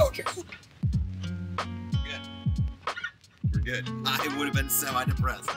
Okay. We're good. We're good. I would have been semi depressed.